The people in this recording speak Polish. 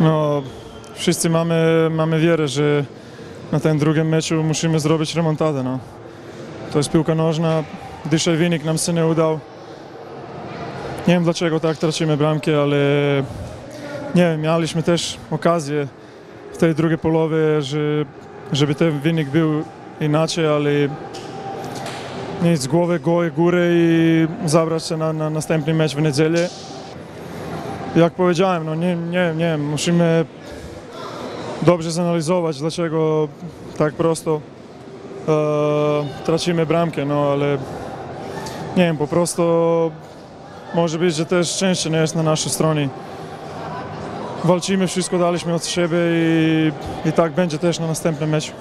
No, wszyscy mamy, mamy wiarę, że na ten drugim meczu musimy zrobić remontadę. No. To jest piłka nożna. Dzisiaj wynik nam się nie udał. Nie wiem dlaczego tak tracimy bramki, ale nie wiem, mieliśmy też okazję w tej drugiej połowie, że, żeby ten wynik był inaczej, ale mieć z głowy gołe góry i zabrać się na, na następny mecz w niedzielę. Jak powiedziałem, no nie, nie, nie, musimy dobrze zanalizować, dlaczego tak prosto e, tracimy bramkę, no ale nie wiem, po prostu może być, że też szczęście nie jest na naszej stronie. Walczymy, wszystko daliśmy od siebie i, i tak będzie też na następnym meczu.